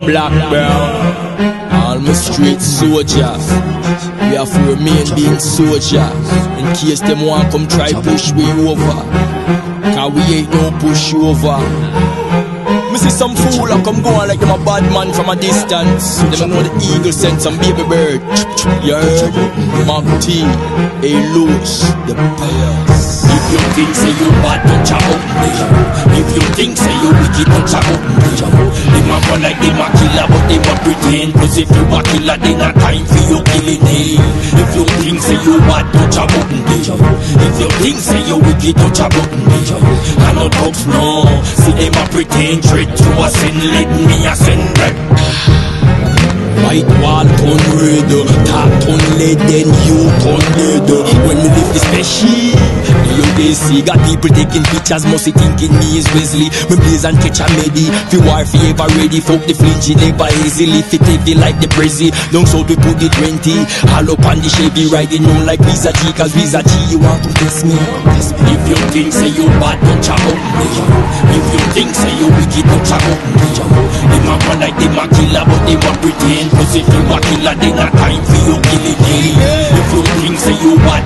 Black brown, my street soldiers. We have to remain being soldiers. In case them want come try push we over. Cause we ain't no pushover. Me see some fool a come going like them a bad man from a distance. Them know the eagle sent some baby bird. You heard? Mark T, A. Lewis, the players. If you think say you bad, a button, touch a. If you think say you wicked, button, touch a button. Them a run like them a but them a pretend. Cause if you a killer, then a time for you killing it. If you think say you bad, touch a button, a. If you think say you wicked, touch a button, a. I no talks no. See them a pretend, trick to a sin, let me a send them. White wall turn red, top turn lead, then you turn dead. When we lift the they see got people taking pictures, must be thinking me is Wesley. Me blaze and catch a medi, fi war fi ever ready. Fuck the flinching never easily, fit heavy like the Prezi. Down south we put the 20, all up on the Chevy, riding on like Visa G, cause Visa G you want to test me. Me. If you think say you bad, button, touch a button. If you think say you wicked, button, touch a button. Them a run like them a killer, but them a pretend. Cause if you a killer, then a time for you killing it. Eh? If you think say you bad,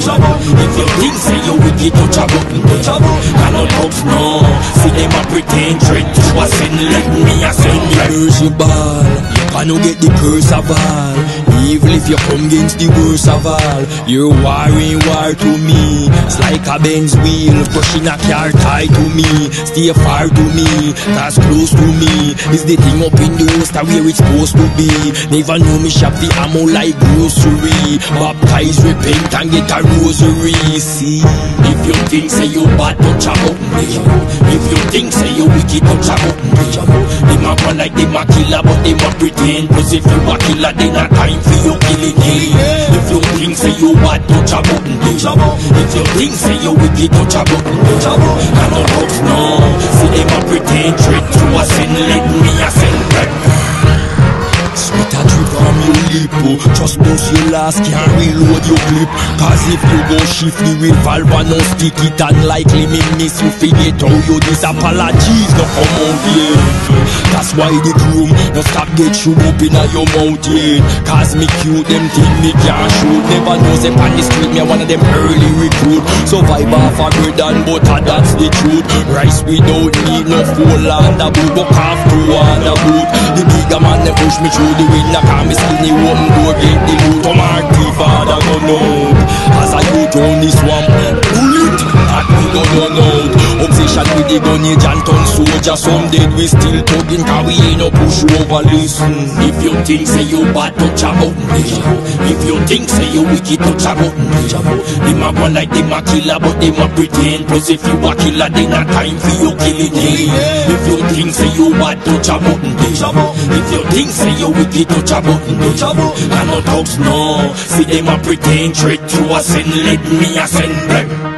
button. If you think say you wicked, button, touch a button. I no talks no. See them a pretend, trick to a sin, let me a send you. curse you ball. You cannot get the curse of all. Even if you come against the worst of all, you're warring war to me. A Benz wheel, pushing a car tied to me. Stay far to me, that's close to me. Is the thing up in the host where it's supposed to be. Never know me shop the ammo like grocery. Baptize, repent and get a rosary. See, If you think say you bad, don't touch a button. If you think say you wicked, don't touch a button. Them a run like them a killer, but them a pretend. Cause if you a killer, then a time for you killing. If you think say you bad, touch a button, touch a button. If you think say you wicked, touch a button, touch a button. I no talks no. See them a pretend, trick oh. Just bust your last, can't reload your clip. Cause if you go shift the revolver No stick it unlikely me miss you forget how you this apologies No come out here That's why the groom No stop get shoot up in your yet Cause me cute, them think me can't shoot. Never know say on the street me a one of them early recruit. Survive off a bread and butter, that's the truth. Rice without need no full under boot Buck off to under boot Bigger man they push me through the window Cause me skinny open door get the loot. Oh, Come on, thief, father go out the gun age and turn soldier Some dead we still tugging Cause we ain't no push listen If you think say you bad, touch a button. If you think say you wicked, touch a button. Them a run like them a killer, but them a pretend. Cause if you a killer, then a time for you killing it. If you think say you bad, touch a button. If you think say you wicked, touch a button. I no talks no. See them a pretend, trick to a sin, let me a send them.